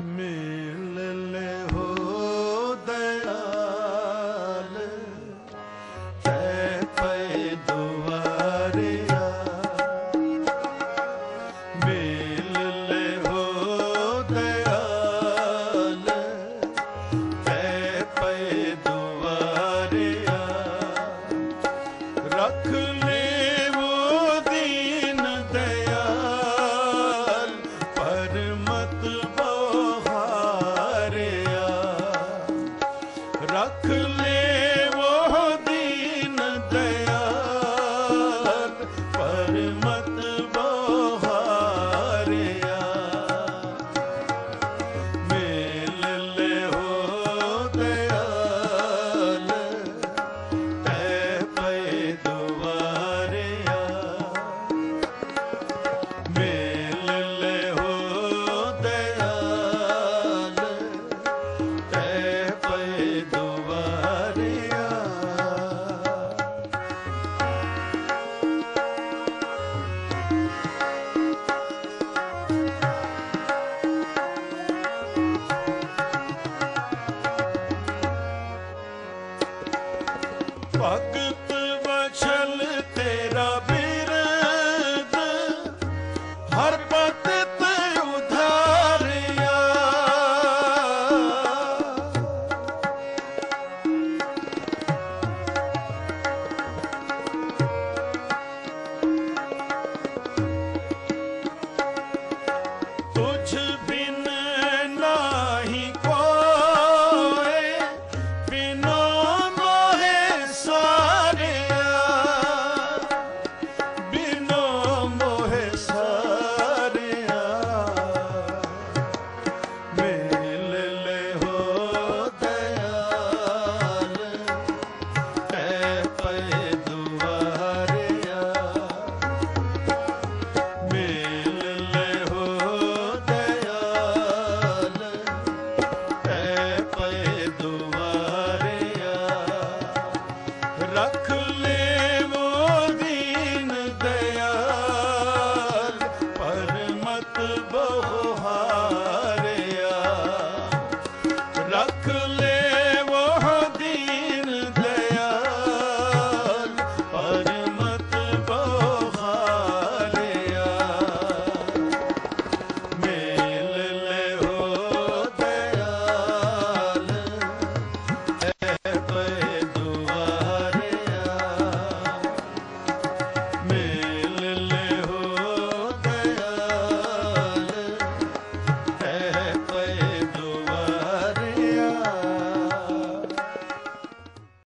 ਮਿਲ ਰਖ ਭਗਤ could